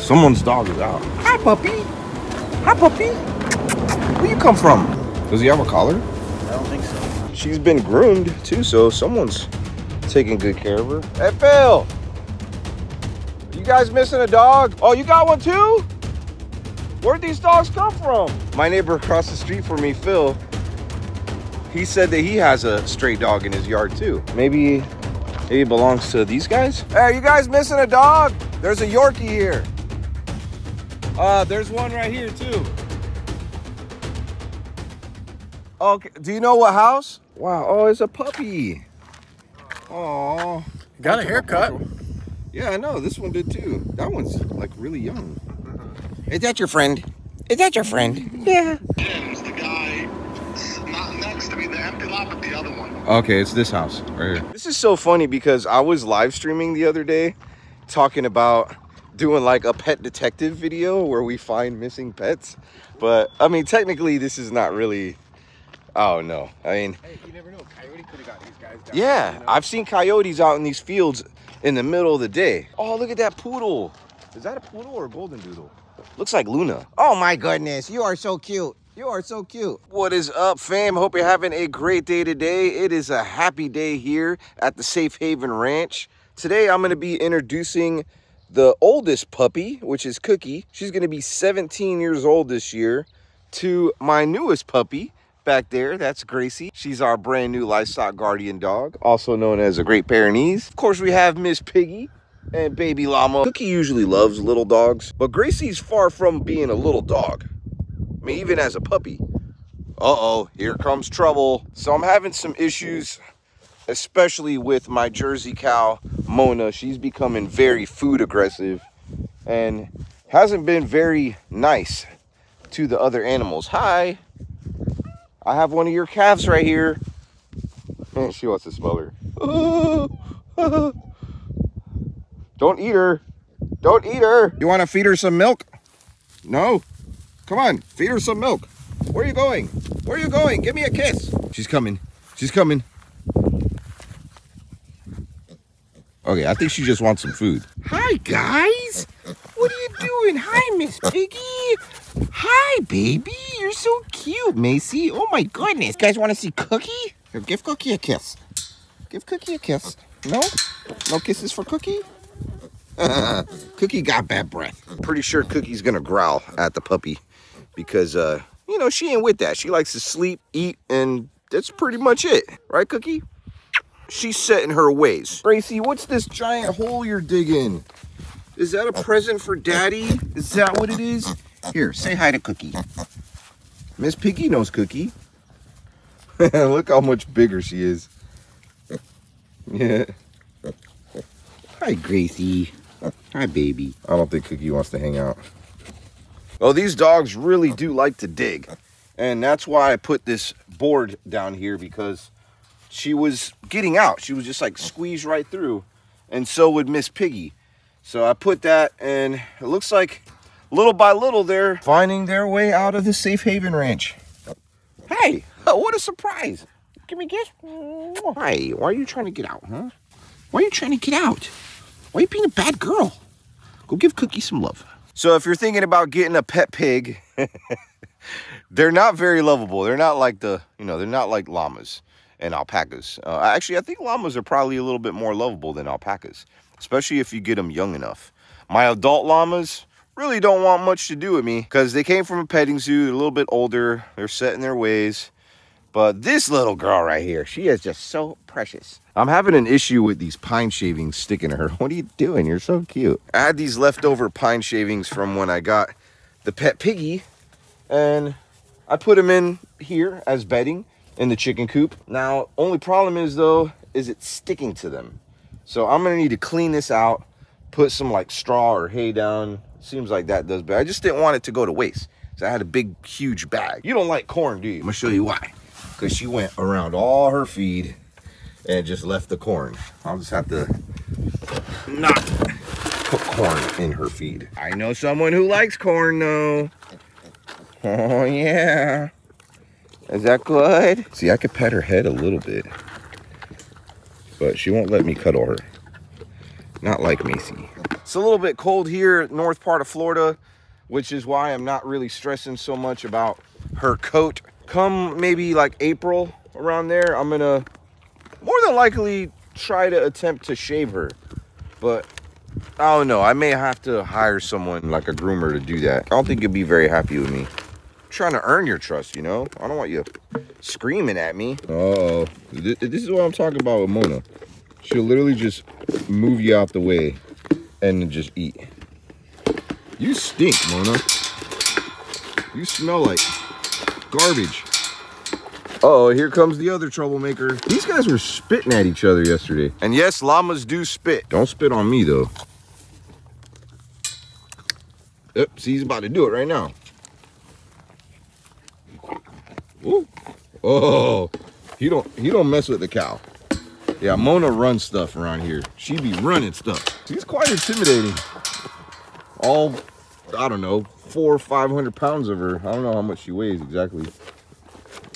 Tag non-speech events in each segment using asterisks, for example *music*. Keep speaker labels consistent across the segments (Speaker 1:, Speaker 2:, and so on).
Speaker 1: Someone's dog is out. Hi, puppy. Hi, puppy. Where you come from? Does he have a collar?
Speaker 2: I don't think so.
Speaker 1: She's been groomed too, so someone's taking good care of her. Hey, Phil. You guys missing a dog? Oh, you got one too? Where'd these dogs come from? My neighbor across the street from me, Phil, he said that he has a stray dog in his yard too. Maybe, maybe it belongs to these guys? Hey, you guys missing a dog? There's a Yorkie here. Uh, there's one right here too. Okay, do you know what house? Wow, oh, it's a puppy. Oh,
Speaker 2: Got a haircut.
Speaker 1: yeah, I know. This one did too. That one's like really young. Is that your friend? Is that your friend? Yeah.
Speaker 3: Tim's the guy not next to me, the empty lot, but the other one.
Speaker 1: Okay, it's this house right here. This is so funny because I was live streaming the other day talking about doing like a pet detective video where we find missing pets. But I mean, technically, this is not really. Oh no. I mean,
Speaker 2: Hey, you never know. Coyote could have got these guys down.
Speaker 1: yeah,
Speaker 2: you know?
Speaker 1: I've seen coyotes out in these fields in the middle of the day. Oh, look at that poodle. Is that a poodle or a golden doodle? Looks like Luna. Oh my goodness, you are so cute. You are so cute. What is up, fam? Hope you're having a great day today. It is a happy day here at the Safe Haven Ranch. Today, I'm going to be introducing the oldest puppy, which is Cookie. She's going to be 17 years old this year, to my newest puppy, back there. That's Gracie. She's our brand new livestock guardian dog, also known as a Great Pyrenees. Of course, we have Miss Piggy and Baby Llama. Cookie usually loves little dogs, but Gracie's far from being a little dog. I mean, even as a puppy. Uh-oh, here comes trouble. So I'm having some issues, especially with my Jersey cow, Mona. She's becoming very food aggressive and hasn't been very nice to the other animals. Hi. I have one of your calves right here. Man, she wants to smell her. *laughs* Don't eat her. Don't eat her. You want to feed her some milk? No. Come on, feed her some milk. Where are you going? Where are you going? Give me a kiss. She's coming. She's coming. Okay, I think she just wants some food. Hi, guys. What are you doing? Hi, Miss Piggy. Hi, baby. You're so cute, Macy. Oh, my goodness. You guys want to see Cookie? Here, give Cookie a kiss. Give Cookie a kiss. No? No kisses for Cookie? *laughs* Cookie got bad breath. I'm Pretty sure Cookie's gonna growl at the puppy because, uh, you know, she ain't with that. She likes to sleep, eat, and that's pretty much it. Right, Cookie? She's set in her ways. Gracie, what's this giant hole you're digging? Is that a present for Daddy? Is that what it is? Here, say hi to Cookie. Miss Piggy knows Cookie. *laughs* Look how much bigger she is. Yeah. *laughs* Hi, Gracie. Hi, baby. I don't think Cookie wants to hang out. Well, these dogs really oh. do like to dig. And that's why I put this board down here because she was getting out. She was just like oh. squeezed right through. And so would Miss Piggy. So I put that and it looks like little by little they're finding their way out of the safe haven ranch. Hey, *laughs* what a surprise. Give me a kiss. Hi, why are you trying to get out, huh? Why are you trying to get out? Why are you being a bad girl? Go give Cookie some love. So if you're thinking about getting a pet pig, *laughs* they're not very lovable. They're not like the, you know, they're not like llamas and alpacas. Uh, actually, I think llamas are probably a little bit more lovable than alpacas, especially if you get them young enough. My adult llamas really don't want much to do with me because they came from a petting zoo. They're a little bit older. They're set in their ways. But this little girl right here, she is just so precious. I'm having an issue with these pine shavings sticking to her. *laughs* What are you doing? You're so cute. I had these leftover pine shavings from when I got the pet piggy and I put them in here as bedding in the chicken coop. Now, only problem is though, is it's sticking to them. So I'm gonna need to clean this out, put some like straw or hay down. Seems like that does, but I just didn't want it to go to waste. So I had a big, huge bag. You don't like corn, do you? I'm gonna show you why. Because she went around all her feed and just left the corn. I'll just have to not put corn in her feed. I know someone who likes corn though. Oh yeah. Is that good? See, I could pet her head a little bit. But she won't let me cuddle her. Not like Macy. It's a little bit cold here, north part of Florida, which is why I'm not really stressing so much about her coat. Come maybe like April around there, I'm gonna more than likely try to attempt to shave her. But I don't know. I may have to hire someone like a groomer to do that. I don't think you'll be very happy with me. I'm trying to earn your trust, you know? I don't want you screaming at me. Oh, this is what I'm talking about with Mona. She'll literally just move you out the way and just eat. You stink, Mona. You smell like garbage. Uh oh, here comes the other troublemaker. These guys were spitting at each other yesterday. And yes, llamas do spit. Don't spit on me, though. Yep, see, he's about to do it right now. Ooh. Oh, he don't he don't mess with the cow. Yeah, Mona runs stuff around here. She be running stuff. She's quite intimidating. All, I don't know, four or 500 pounds of her. I don't know how much she weighs exactly.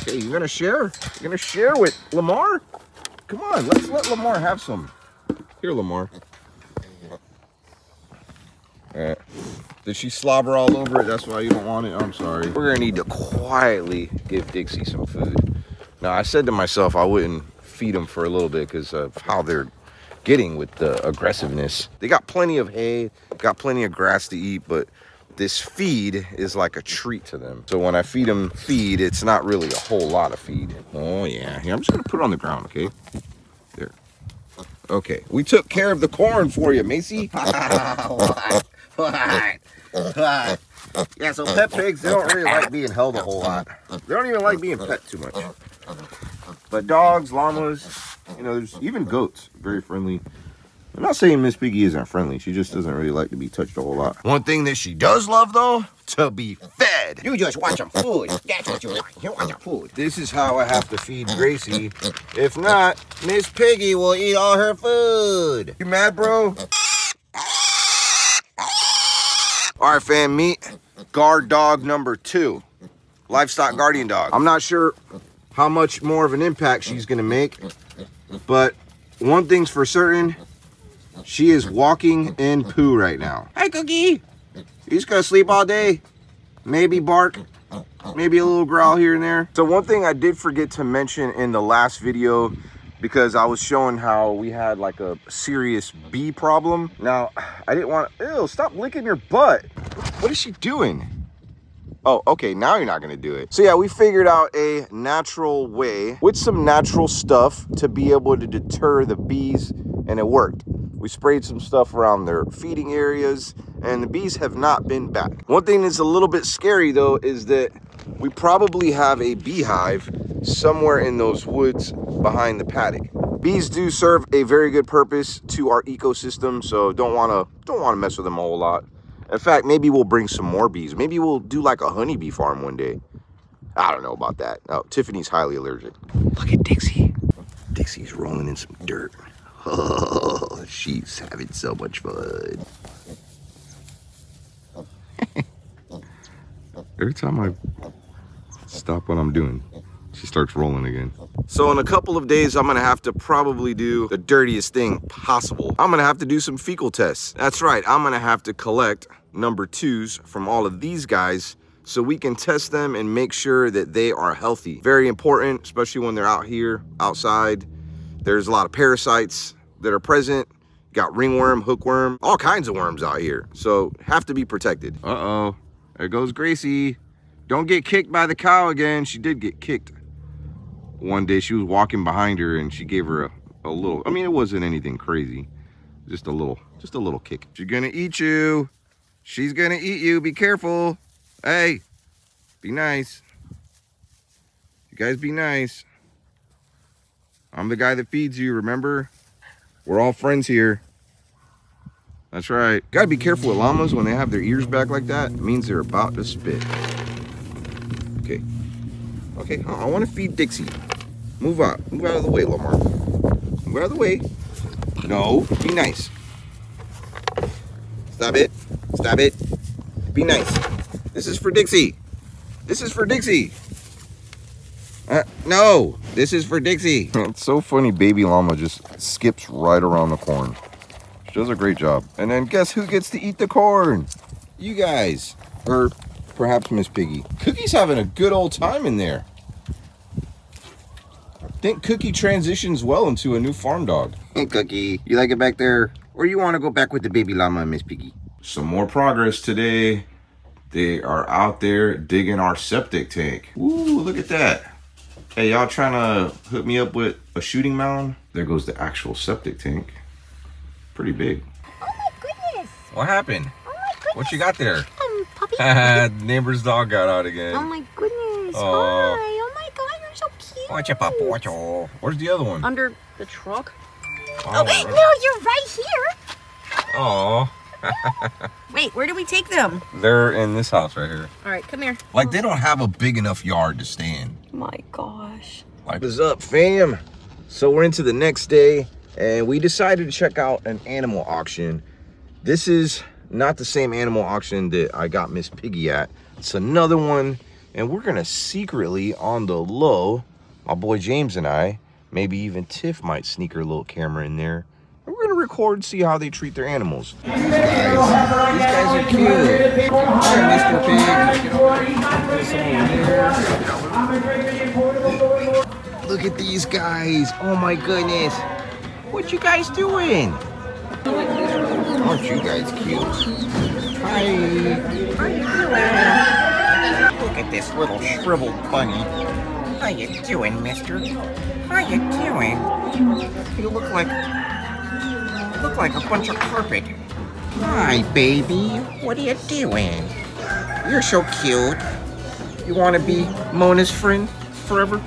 Speaker 1: Okay, you're gonna share? You're gonna share with Lamar? Come on, let's let Lamar have some. Here, Lamar. Alright. Did she slobber all over it? That's why you don't want it? I'm sorry. We're gonna need to quietly give Dixie some food. Now, I said to myself I wouldn't feed them for a little bit because of how they're getting with the aggressiveness. They got plenty of hay, got plenty of grass to eat, but this feed is like a treat to them. So when I feed them feed, it's not really a whole lot of feed. Oh yeah, here, I'm just gonna put it on the ground, okay? There. Okay, we took care of the corn for you, Macy.
Speaker 4: what? *laughs* What? What? Yeah, so pet pigs, they don't really like being held a whole lot.
Speaker 1: They don't even like being pet too much. But dogs, llamas, you know, there's even goats, very friendly. I'm not saying Miss Piggy isn't friendly. She just doesn't really like to be touched a whole lot. One thing that she does love, though, to be fed.
Speaker 4: You just want some food. That's what you want. You want some food.
Speaker 1: This is how I have to feed Gracie. If not, Miss Piggy will eat all her food. You mad, bro? All right, fam, meet guard dog number two. Livestock guardian dog. I'm not sure how much more of an impact she's gonna make, but one thing's for certain, she is walking in poo right now. Hi, Cookie. You just gonna sleep all day? Maybe bark, maybe a little growl here and there. So one thing I did forget to mention in the last video because I was showing how we had like a serious bee problem. Now, I didn't want, ew, stop licking your butt. What is she doing? Oh, okay, now you're not gonna do it. So yeah, we figured out a natural way with some natural stuff to be able to deter the bees and it worked. We sprayed some stuff around their feeding areas and the bees have not been back. One thing that's a little bit scary though is that we probably have a beehive somewhere in those woods behind the paddock. Bees do serve a very good purpose to our ecosystem, so don't wanna don't wanna mess with them a whole lot. In fact, maybe we'll bring some more bees. Maybe we'll do like a honeybee farm one day. I don't know about that. Oh, Tiffany's highly allergic. Look at Dixie. Dixie's rolling in some dirt. Oh, *laughs* she's having so much fun. Every time I stop what I'm doing, she starts rolling again. So in a couple of days, I'm gonna have to probably do the dirtiest thing possible. I'm gonna have to do some fecal tests. That's right, I'm gonna have to collect number twos from all of these guys so we can test them and make sure that they are healthy. Very important, especially when they're out here, outside. There's a lot of parasites that are present. Got ringworm, hookworm, all kinds of worms out here. So have to be protected. Uh-oh, there goes Gracie. Don't get kicked by the cow again. She did get kicked. One day she was walking behind her and she gave her a, a little, I mean, it wasn't anything crazy. Just a little, just a little kick. She's gonna eat you. She's gonna eat you. Be careful. Hey, be nice. You guys be nice. I'm the guy that feeds you, remember? We're all friends here. That's right. Gotta be careful with llamas when they have their ears back like that. It means they're about to spit. Okay. Okay, I want to feed Dixie. Move out. Move out of the way, Lamar. Move out of the way. No, be nice. Stop it. Stop it. Be nice. This is for Dixie. This is for Dixie. Uh, no, this is for Dixie. *laughs* It's so funny. Baby llama just skips right around the corn. She does a great job. And then guess who gets to eat the corn? You guys. Or perhaps Miss Piggy. Cookie's having a good old time in there. I think Cookie transitions well into a new farm dog.
Speaker 4: Hey, Cookie, you like it back there? Or you want to go back with the baby llama and Miss Piggy?
Speaker 1: Some more progress today. They are out there digging our septic tank. Ooh, look at that. Hey, y'all trying to hook me up with a shooting mound? There goes the actual septic tank. Pretty big.
Speaker 5: Oh my goodness.
Speaker 1: What happened?
Speaker 5: Oh my goodness.
Speaker 1: What you got there? *laughs*
Speaker 5: Um, puppy. *laughs*
Speaker 1: Neighbor's dog got out again.
Speaker 5: oh my goodness.
Speaker 1: Oh.
Speaker 5: Hi. Oh my god, you're so cute.
Speaker 1: Watch it, Papa. Watch it. Where's the other one?
Speaker 5: Under the truck?
Speaker 1: Oh,
Speaker 5: no, you're right here.
Speaker 1: oh. *laughs*
Speaker 5: Wait, where do we take them?
Speaker 1: They're in this house right here.
Speaker 5: All right, come here.
Speaker 1: Like they don't have a big enough yard to stand.
Speaker 5: My gosh.
Speaker 1: What is up, fam? So we're into the next day, and we decided to check out an animal auction. This is not the same animal auction that I got Miss Piggy at. It's another one, and we're gonna secretly, on the low, my boy James and I, maybe even Tiff might sneak her little camera in there. Record see how they treat their animals. These guys, these guys are cute. Mr. Pig. Look at these guys. Oh my goodness. What you guys doing? Aren't you guys cute? Hi.
Speaker 5: How?
Speaker 4: Look at this little shriveled bunny. How you doing, mister? How you doing? You look like... look like a bunch of carpet. Hi, baby. What are you doing? You're so cute. You want to be Mona's friend forever?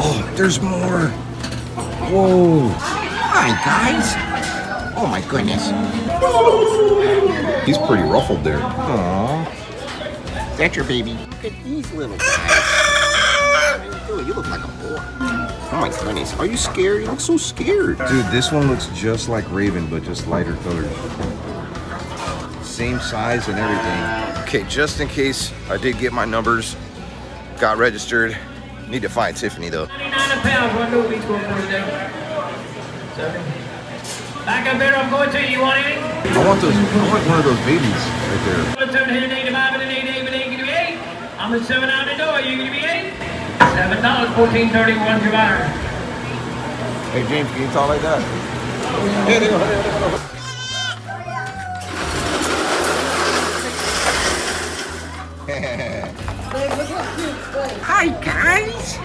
Speaker 1: Oh, there's more. Whoa.
Speaker 4: Hi, guys. Oh, my goodness.
Speaker 1: He's pretty ruffled there.
Speaker 4: Aww. Is that your baby? Look at these little guys. *laughs* You doing? You look like a boy. Oh, my goodness. Are you scared? You look so scared.
Speaker 1: Dude, this one looks just like Raven, but just lighter colors. Same size and everything. Okay, just in case I did get my numbers, got registered. Need to find Tiffany though.
Speaker 6: 99 a pound, one new week going for it there. Seven. Back up there, I'm going to you. You want any?
Speaker 1: I want those. I want one of those babies right there.
Speaker 6: I'm going to turn here, and an eight, eight, and eight, going to be. I'm at seven out the door. You going to be eight? Seven dollars, fourteen thirty-one, your buyer.
Speaker 1: Hey James, can you talk like that?
Speaker 4: Hi, guys.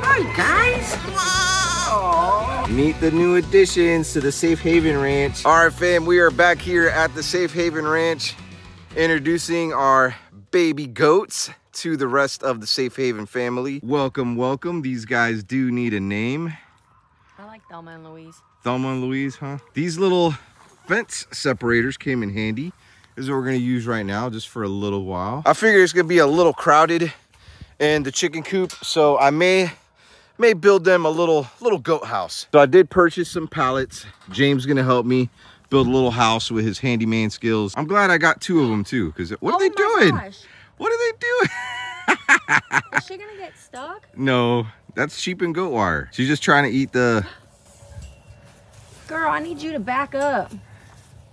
Speaker 4: Hi, guys. Wow.
Speaker 1: Meet the new additions to the Safe Haven Ranch. All right, fam, we are back here at the Safe Haven Ranch, introducing our baby goats to the rest of the Safe Haven family. Welcome, welcome. These guys do need a name.
Speaker 5: I like Thelma and Louise.
Speaker 1: Thelma and Louise, huh? These little fence separators came in handy. This is what we're gonna use right now, just for a little while. I figure it's gonna be a little crowded in the chicken coop, so I may may build them a little little goat house. So I did purchase some pallets. James gonna help me build a little house with his handyman skills. I'm glad I got two of them too, because what are
Speaker 5: oh
Speaker 1: they doing?
Speaker 5: Gosh.
Speaker 1: What are they doing? *laughs*
Speaker 5: Is she gonna get stuck?
Speaker 1: no, that's sheep and goat wire. She's just trying to eat the.
Speaker 5: Girl, I need you to back up.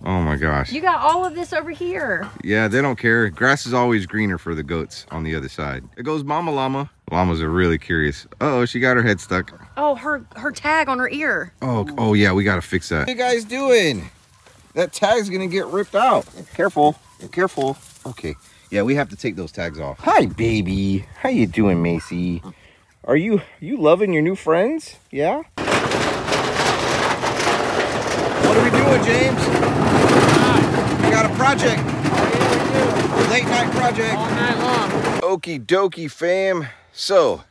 Speaker 1: Oh my gosh.
Speaker 5: You got all of this over here.
Speaker 1: Yeah, they don't care. Grass is always greener for the goats on the other side. It goes Mama Llama. Llamas are really curious. Uh oh, she got her head stuck.
Speaker 5: Oh, her her tag on her ear.
Speaker 1: Oh, oh yeah, we gotta fix that. What are you guys doing? That tag's gonna get ripped out. Careful, careful. Okay, yeah, we have to take those tags off. Hi, baby. How you doing, Macy? Are you you loving your new friends? Yeah. What are we doing, James? We got a project. Late night project.
Speaker 6: All night long.
Speaker 1: Okie dokie, fam. So,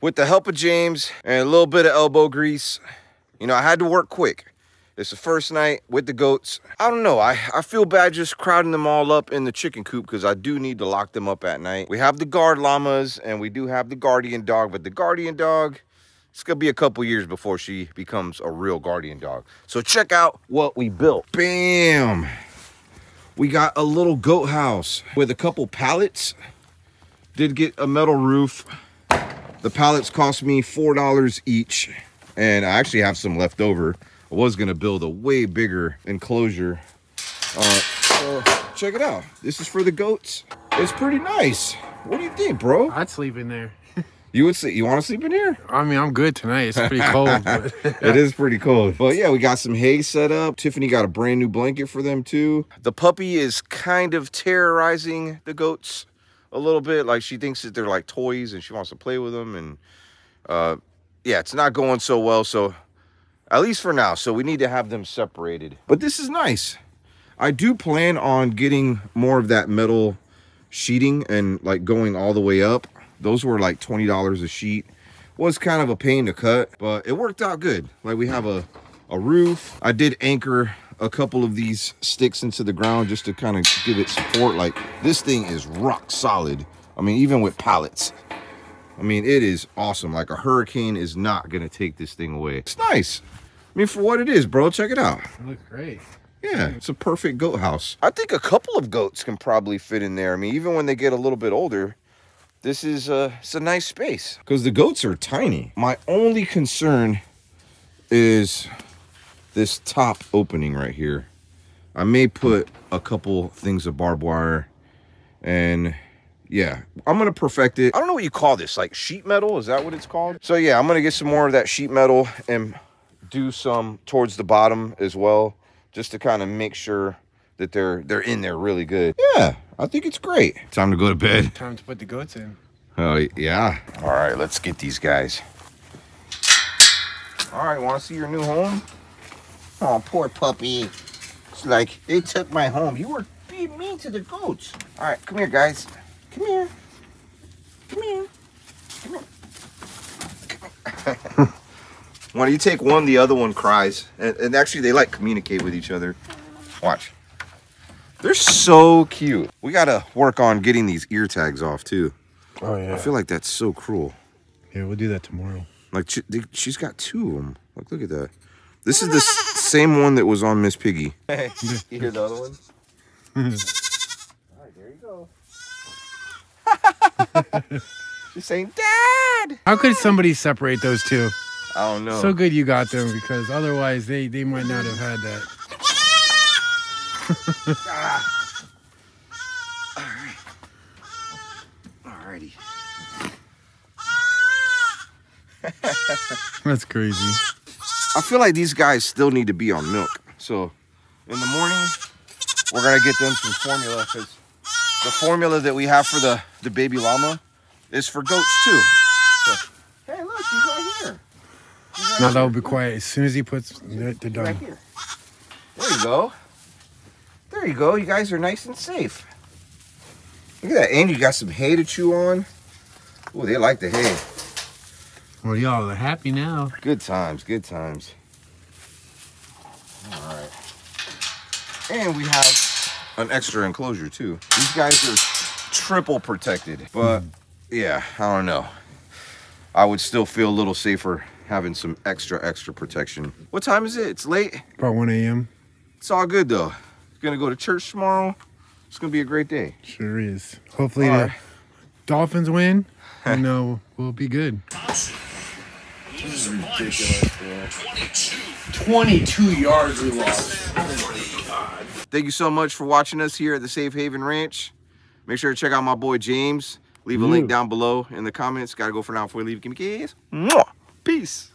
Speaker 1: with the help of James and a little bit of elbow grease, you know, I had to work quick. It's the first night with the goats. I don't know. I, I feel bad just crowding them all up in the chicken coop because I do need to lock them up at night. We have the guard llamas and we do have the guardian dog, but the guardian dog, it's gonna be a couple years before she becomes a real guardian dog. So check out what we built. Bam! We got a little goat house with a couple pallets. Did get a metal roof. The pallets cost me $4 each. And I actually have some left over. I was gonna build a way bigger enclosure. Uh, so check it out. This is for the goats. It's pretty nice. What do you think, bro?
Speaker 2: I'd sleep in there.
Speaker 1: You would say you want to sleep in here?
Speaker 2: I mean, I'm good tonight. It's pretty cold. But *laughs* *laughs*
Speaker 1: it is pretty cold. But yeah, we got some hay set up. Tiffany got a brand new blanket for them too. The puppy is kind of terrorizing the goats a little bit. Like she thinks that they're like toys and she wants to play with them. And uh, yeah, it's not going so well. So at least for now. So we need to have them separated. But this is nice. I do plan on getting more of that metal sheeting and like going all the way up. Those were like $20 a sheet. Was kind of a pain to cut, but it worked out good. Like we have a, a roof. I did anchor a couple of these sticks into the ground just to kind of give it support. Like this thing is rock solid. I mean, even with pallets. I mean, it is awesome. Like a hurricane is not gonna take this thing away. It's nice. I mean, for what it is, bro, check it out.
Speaker 2: it looks great.
Speaker 1: Yeah, it's a perfect goat house. I think a couple of goats can probably fit in there. I mean, even when they get a little bit older, this is a, it's a nice space because the goats are tiny. My only concern is this top opening right here. I may put a couple things of barbed wire and yeah, I'm gonna perfect it. I don't know what you call this, like sheet metal, is that what it's called? So yeah, I'm gonna get some more of that sheet metal and do some towards the bottom as well, just to kind of make sure that they're they're in there really good. Yeah, I think it's great. Time to go to bed.
Speaker 2: Time to put the goats in.
Speaker 1: Oh yeah. All right, let's get these guys. All right, want to see your new home?
Speaker 4: Oh, poor puppy. It's like they took my home. You were being mean to the goats.
Speaker 1: All right, come here, guys.
Speaker 4: Come here. Come here.
Speaker 1: When you take one, the other one cries, and, and actually they like communicate with each other. Watch. They're so cute. We gotta work on getting these ear tags off too.
Speaker 2: Oh yeah.
Speaker 1: I feel like that's so cruel.
Speaker 2: yeah, we'll do that tomorrow.
Speaker 1: Like she, they, she's got two of them. Like look at that. This is the same one that was on Miss Piggy. *laughs* Hey, you hear the other one? *laughs* All right, there you go. *laughs* she's saying, "Dad."
Speaker 2: How could somebody separate those two?
Speaker 1: I don't know.
Speaker 2: So good you got them because otherwise they they might not have had that. *laughs*
Speaker 1: Alrighty. *laughs*
Speaker 2: That's crazy.
Speaker 1: I feel like these guys still need to be on milk. So in the morning, we're gonna get them some formula because the formula that we have for the, the baby llama is for goats too. So, hey, look, she's right here. She's right
Speaker 2: Now
Speaker 1: here.
Speaker 2: that will be quiet. As soon as he puts, they're, they're
Speaker 1: Right here. There you go. There you go. You guys are nice and safe. Look at that. And you got some hay to chew on. Oh, they like the hay.
Speaker 2: Well, y'all are happy now.
Speaker 1: Good times, good times. All right. And we have an extra enclosure too. These guys are triple protected, but hmm. yeah, I don't know. I would still feel a little safer having some extra, extra protection. What time is it? It's late.
Speaker 2: About 1 a.m.
Speaker 1: It's all good though. Gonna go to church tomorrow. It's gonna be a great day.
Speaker 2: Sure is. Hopefully
Speaker 1: All
Speaker 2: the
Speaker 1: right.
Speaker 2: Dolphins win. *laughs* and know we'll be good. 22 yards we lost.
Speaker 1: Thank you so much for watching us here at the Safe Haven Ranch. Make sure to check out my boy James. Leave a link down below in the comments. Gotta go for now before we leave. Give me a kiss. Mwah. Peace.